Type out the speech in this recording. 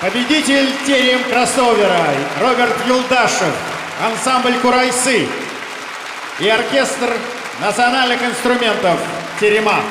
Победитель терем кроссовера Роберт Юлдашев, ансамбль Курайсы и оркестр национальных инструментов Терема.